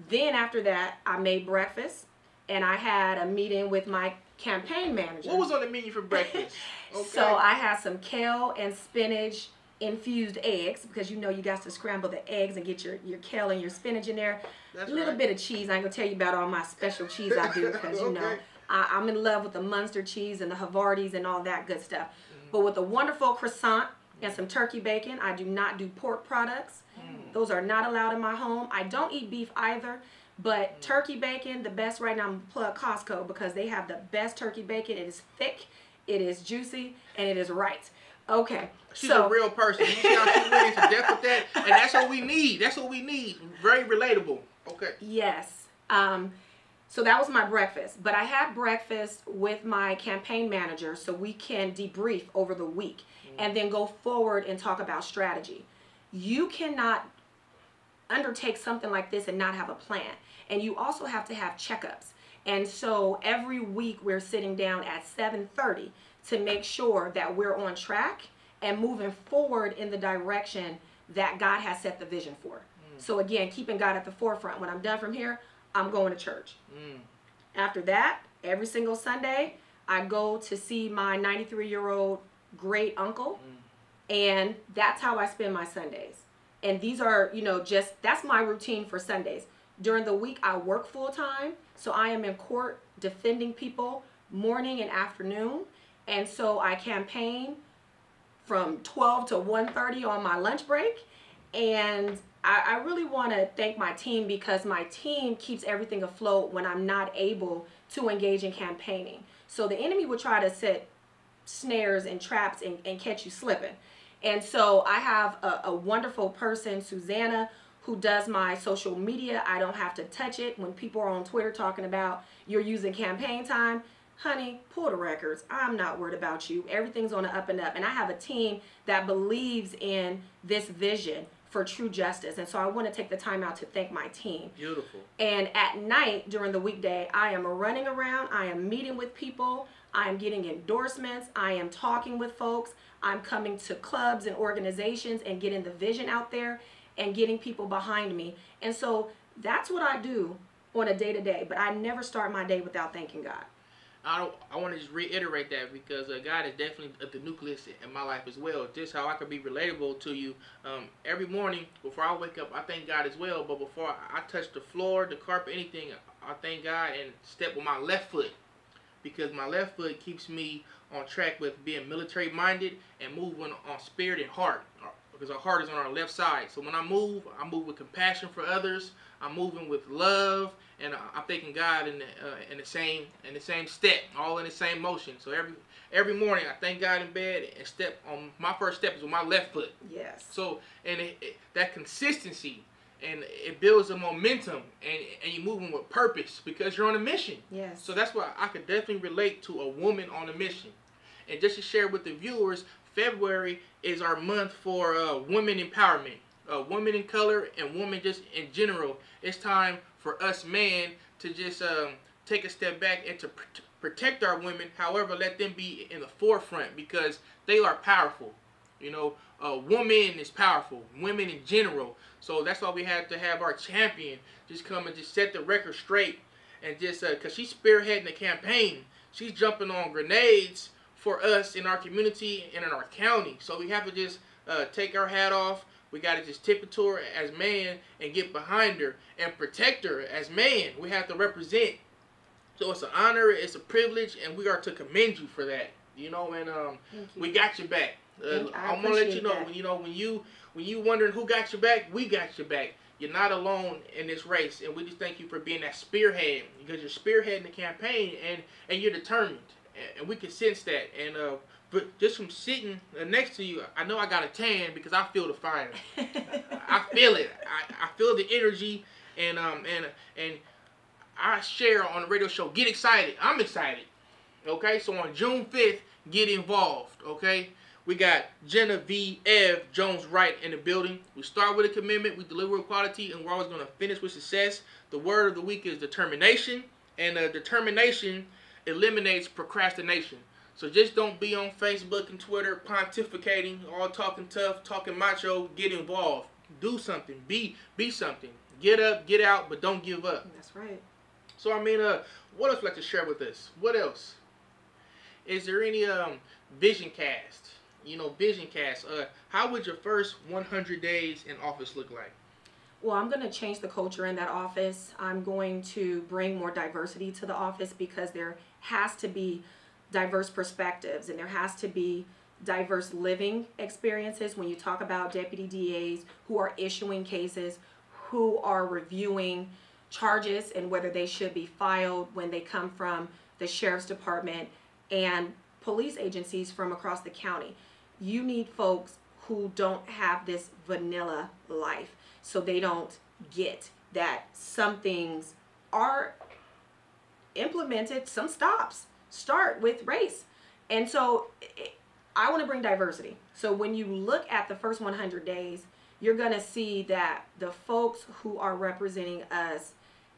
Speaker 2: Then after that, I made breakfast and I had a meeting with my campaign manager.
Speaker 1: What was on the menu for breakfast? [laughs]
Speaker 2: Okay. so I had some kale and spinach infused eggs because you know you got to scramble the eggs and get your, your kale and your spinach in there. A little right. bit of cheese. I ain't gonna tell you about all my special cheese I do because [laughs] okay. you know I, am in love with the Munster cheese and the Havartis and all that good stuff. Mm. But with a wonderful croissant and some turkey bacon. I do not do pork products. Mm. Those are not allowed in my home. I don't eat beef either. But mm. turkey bacon, the best right now, I'm plug Costco because they have the best turkey bacon. It is thick, it is juicy, and it is right. Okay.
Speaker 1: She's
Speaker 2: so,
Speaker 1: a real person. You see how she went into depth with that? And that's what we need. That's what we need. Very relatable. Okay.
Speaker 2: Yes. Um, So that was my breakfast. But I had breakfast with my campaign manager so we can debrief over the week. And then go forward and talk about strategy. You cannot undertake something like this and not have a plan. And you also have to have checkups. And so every week we're sitting down at 7:30 to make sure that we're on track and moving forward in the direction that God has set the vision for. Mm. So again, keeping God at the forefront. When I'm done from here, I'm going to church. Mm. After that, every single Sunday, I go to see my 93 year old great uncle. Mm. And that's how I spend my Sundays. And these are, you know, just that's my routine for Sundays. During the week, I work full time. So I am in court defending people morning and afternoon. And so I campaign from 12 to 1.30 on my lunch break. And I, I really want to thank my team because my team keeps everything afloat when I'm not able to engage in campaigning. So the enemy would try to set snares and traps and, and catch you slipping. And so I have a, a wonderful person, Susanna, who does my social media. I don't have to touch it. When people are on Twitter talking about you're using campaign time, honey, pull the records. I'm not worried about you. Everything's on the up and up. And I have a team that believes in this vision for true justice. And so I want to take the time out to thank my team.
Speaker 1: Beautiful.
Speaker 2: And at night during the weekday, I am running around, I am meeting with people, I am getting endorsements, I am talking with folks, I'm coming to clubs and organizations and getting the vision out there and getting people behind me. And so that's what I do on a day to day, but I never start my day without thanking God.
Speaker 1: I I want to just reiterate that because uh, God is definitely the nucleus in my life as well. Just how I can be relatable to you. Um, every morning before I wake up, I thank God as well. But before I touch the floor, the carpet, anything, I thank God and step with my left foot because my left foot keeps me on track with being military minded and moving on spirit and heart because our heart is on our left side. So when I move, I move with compassion for others. I'm moving with love, and I'm thanking God in the uh, in the same in the same step, all in the same motion. So every every morning I thank God in bed and step on my first step is with my left foot.
Speaker 2: Yes.
Speaker 1: So and it, it, that consistency and it builds a momentum and, and you're moving with purpose because you're on a mission.
Speaker 2: Yes.
Speaker 1: So that's why I could definitely relate to a woman on a mission. And just to share with the viewers, February is our month for uh, women empowerment, uh, women in color and women just in general. It's time for us men to just um, take a step back and to pr protect our women. However, let them be in the forefront because they are powerful. You know, a woman is powerful. Women in general. So that's why we have to have our champion just come and just set the record straight and just because uh, she's spearheading the campaign. She's jumping on grenades for us in our community and in our county. So we have to just uh, take our hat off. We got to just tip it to her as man and get behind her and protect her as man. We have to represent. So it's an honor, it's a privilege, and we are to commend you for that. You know, and um, we got your back. Uh, I'm gonna let you know when you know when you when you wondering who got your back, we got your back. You're not alone in this race, and we just thank you for being that spearhead because you're spearheading the campaign and and you're determined and we can sense that. And uh, but just from sitting next to you, I know I got a tan because I feel the fire. [laughs] I feel it. I, I feel the energy, and um and and I share on the radio show. Get excited. I'm excited. Okay, so on June 5th, get involved. Okay. We got Genevieve Jones Wright in the building. We start with a commitment, we deliver with quality, and we're always going to finish with success. The word of the week is determination, and uh, determination eliminates procrastination. So just don't be on Facebook and Twitter pontificating, all talking tough, talking macho. Get involved. Do something. Be be something. Get up, get out, but don't give up.
Speaker 2: That's right.
Speaker 1: So I mean, uh, what else would you like to share with us? What else? Is there any um vision cast? You know, vision cast. Uh, how would your first 100 days in office look like?
Speaker 2: well, I'm going to change the culture in that office. I'm going to bring more diversity to the office because there has to be diverse perspectives and there has to be diverse living experiences when you talk about deputy DAs who are issuing cases, who are reviewing charges and whether they should be filed when they come from the sheriff's department and police agencies from across the county. You need folks who don't have this vanilla life so they don't get that some things are implemented some stops. Start with race. And so I want to bring diversity. So when you look at the first 100 days, you're going to see that the folks who are representing us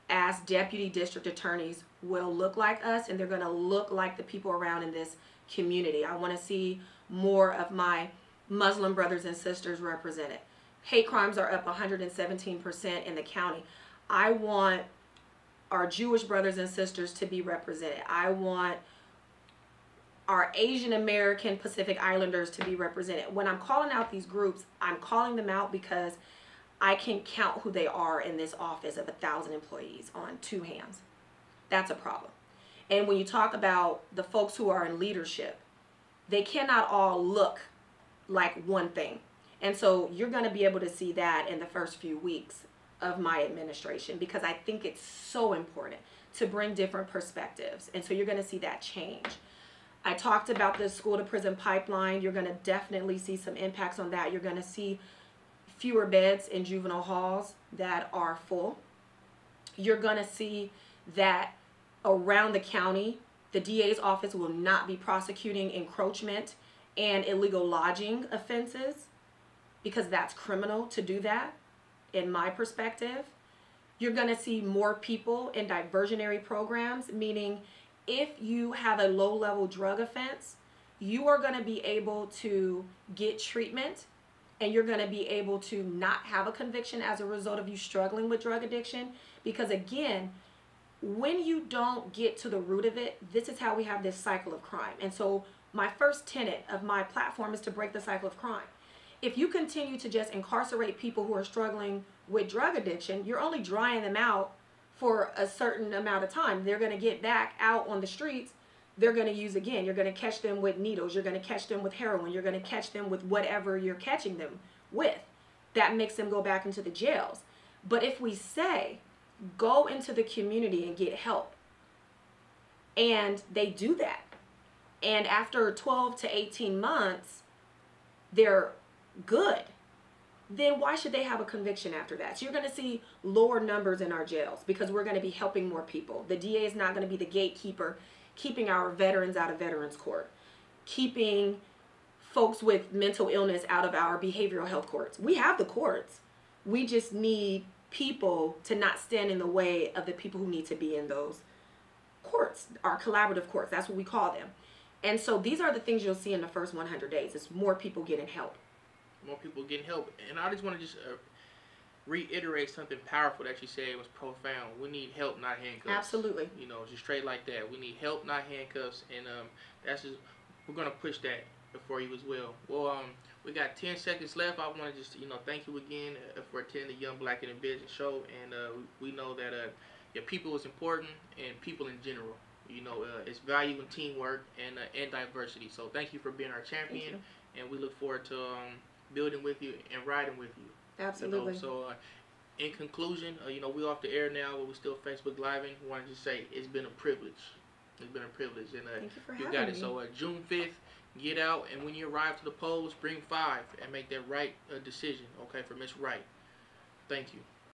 Speaker 2: as deputy district attorneys will look like us and they're going to look like the people around in this community. I want to see more of my Muslim brothers and sisters represented. Hate crimes are up 117% in the county. I want our Jewish brothers and sisters to be represented. I want our Asian American Pacific Islanders to be represented. When I'm calling out these groups, I'm calling them out because I can count who they are in this office of a thousand employees on two hands. That's a problem. And when you talk about the folks who are in leadership, they cannot all look like one thing. And so you're going to be able to see that in the first few weeks of my administration because I think it's so important to bring different perspectives. And so you're going to see that change. I talked about the school to prison pipeline. You're going to definitely see some impacts on that. You're going to see fewer beds in juvenile halls that are full. You're going to see that around the county, the DA's office will not be prosecuting encroachment and illegal lodging offenses because that's criminal to do that, in my perspective. You're going to see more people in diversionary programs, meaning if you have a low level drug offense, you are going to be able to get treatment and you're going to be able to not have a conviction as a result of you struggling with drug addiction. Because again, when you don't get to the root of it, this is how we have this cycle of crime. And so, my first tenet of my platform is to break the cycle of crime. If you continue to just incarcerate people who are struggling with drug addiction, you're only drying them out for a certain amount of time. They're going to get back out on the streets. They're going to use again. You're going to catch them with needles. You're going to catch them with heroin. You're going to catch them with whatever you're catching them with. That makes them go back into the jails. But if we say, go into the community and get help, and they do that, and after 12 to 18 months, they're good then why should they have a conviction after that? So you're going to see lower numbers in our jails because we're going to be helping more people. The DA is not going to be the gatekeeper keeping our veterans out of veterans court, keeping folks with mental illness out of our behavioral health courts. We have the courts. We just need people to not stand in the way of the people who need to be in those courts, our collaborative courts. That's what we call them. And so these are the things you'll see in the first 100 days. It's more people getting help
Speaker 1: more people getting help. And I just want to just uh, reiterate something powerful that you said was profound. We need help, not handcuffs.
Speaker 2: Absolutely.
Speaker 1: You know, just straight like that. We need help, not handcuffs, and um, that's just we're gonna push that for you as well. Well, um, we got 10 seconds left. I want to just you know thank you again uh, for attending the Young Black in Business show, and uh, we know that uh, your people is important and people in general. You know, uh, it's value and teamwork and uh, and diversity. So thank you for being our champion, and we look forward to. Um, building with you and riding with you.
Speaker 2: Absolutely.
Speaker 1: You know? So, uh, in conclusion, uh, you know, we're off the air now, but we're still Facebook Living. Wanted to say it's been a privilege. It's been a privilege, and uh,
Speaker 2: Thank you, for
Speaker 1: you got it.
Speaker 2: Me.
Speaker 1: So uh, June fifth, get out, and when you arrive to the polls, bring five and make that right uh, decision. Okay, for Miss Wright. Thank you.